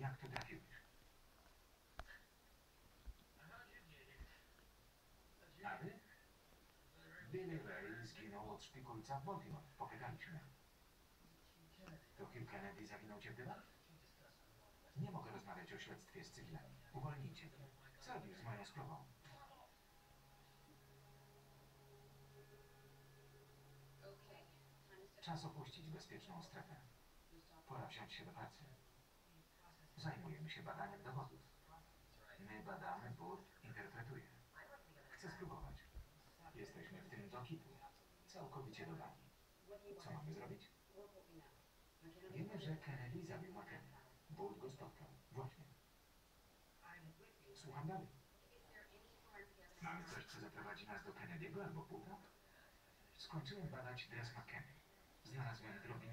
Jak tu trafiłeś? Billy Ray zginął od szpikulca w Baltimore. Pogadaliśmy. To Hugh Kennedy zawinął cię w? Nie mogę rozmawiać o śledztwie z cywilami. Uwolnijcie mnie. Co robisz z moją sprawą? Czas opuścić bezpieczną strefę. Pora wziąć się do pracy. Zajmujemy się badaniem dowodów. My badamy, Burt interpretuje. Chcę spróbować. Jesteśmy w tym do kitu. Całkowicie dodani. Co mamy zrobić? Wiemy, że Kennedy zabił McKenna. Burt go spotkał. Właśnie. Słucham dalej. Mamy coś, co zaprowadzi nas do Kennedy'ego albo Buta? Skończyłem badać dres McKenny. Znalazłem drobiny.